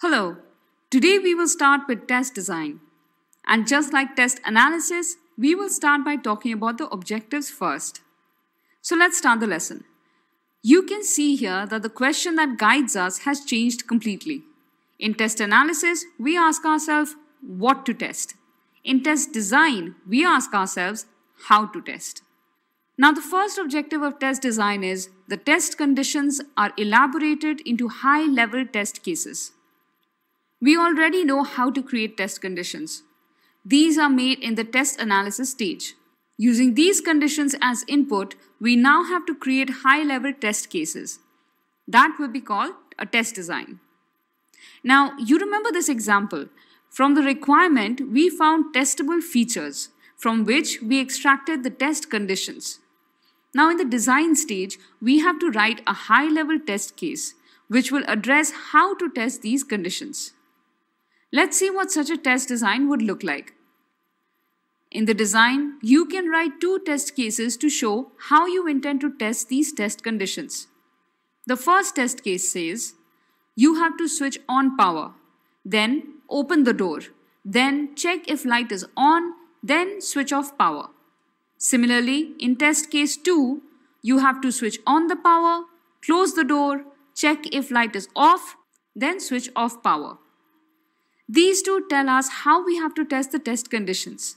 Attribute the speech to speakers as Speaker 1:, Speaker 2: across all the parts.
Speaker 1: Hello, today we will start with test design. And just like test analysis, we will start by talking about the objectives first. So let's start the lesson. You can see here that the question that guides us has changed completely. In test analysis, we ask ourselves what to test. In test design, we ask ourselves how to test. Now, the first objective of test design is the test conditions are elaborated into high level test cases. We already know how to create test conditions. These are made in the test analysis stage. Using these conditions as input, we now have to create high-level test cases. That will be called a test design. Now, you remember this example. From the requirement, we found testable features from which we extracted the test conditions. Now, in the design stage, we have to write a high-level test case which will address how to test these conditions. Let's see what such a test design would look like. In the design, you can write two test cases to show how you intend to test these test conditions. The first test case says, you have to switch on power, then open the door, then check if light is on, then switch off power. Similarly, in test case 2, you have to switch on the power, close the door, check if light is off, then switch off power. These two tell us how we have to test the test conditions.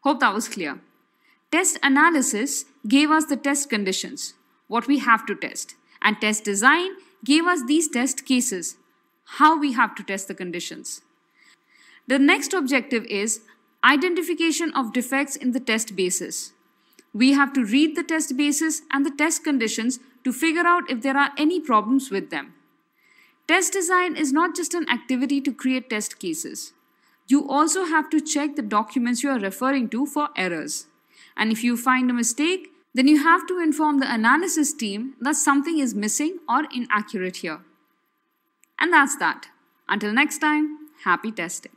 Speaker 1: Hope that was clear. Test analysis gave us the test conditions, what we have to test, and test design gave us these test cases, how we have to test the conditions. The next objective is identification of defects in the test basis. We have to read the test basis and the test conditions to figure out if there are any problems with them. Test design is not just an activity to create test cases. You also have to check the documents you are referring to for errors. And if you find a mistake, then you have to inform the analysis team that something is missing or inaccurate here. And that's that. Until next time, happy testing.